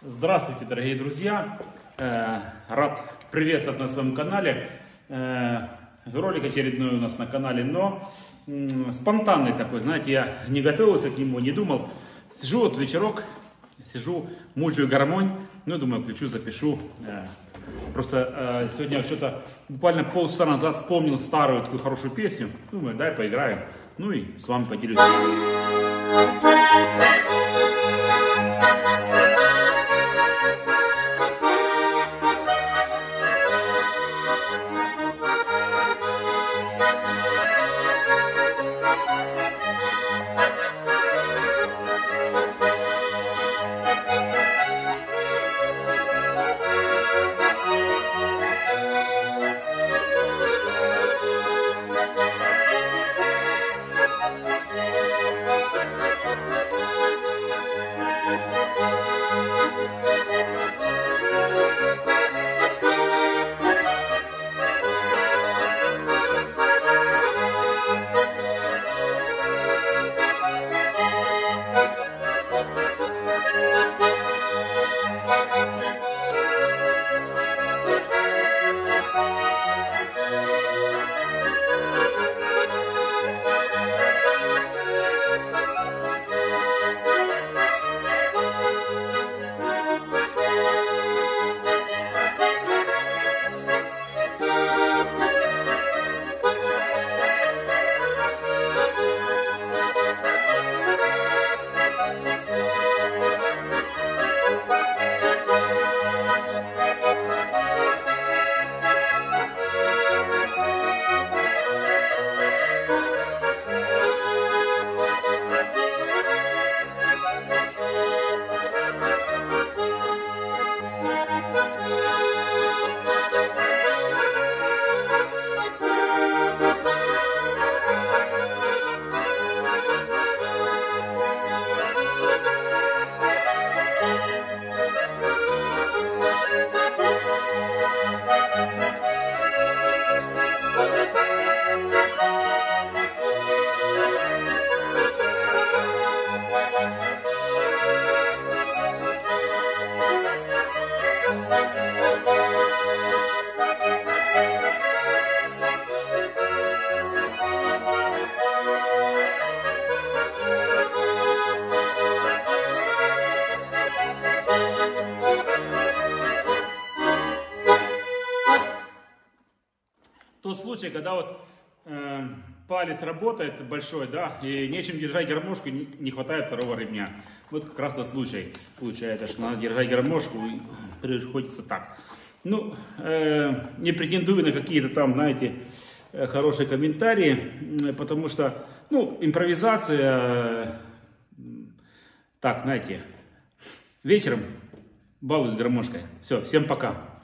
Здравствуйте, дорогие друзья! Э, Рад приветствовать на своем канале. Э, Ролик очередной у нас на канале, но спонтанный такой, знаете, я не готовился к нему, не думал. Сижу вот вечерок, сижу, мучаю гармонь, ну, думаю, включу, запишу. Э, Просто сегодня что-то буквально полчаса назад вспомнил старую такую хорошую песню. Думаю, дай поиграем. Ну и с вами поделюсь. Música Тот случай, когда вот э, палец работает большой, да, и нечем держать гармошку, не, хватает второго ремня. Вот как раз тот случай получается, что надо держать гармошку, и приходится так. Ну, э, не претендую на какие-то там, знаете, э, хорошие комментарии, потому что, ну, импровизация, э, так, знаете, вечером балуюсь гармошкой. Все, всем пока.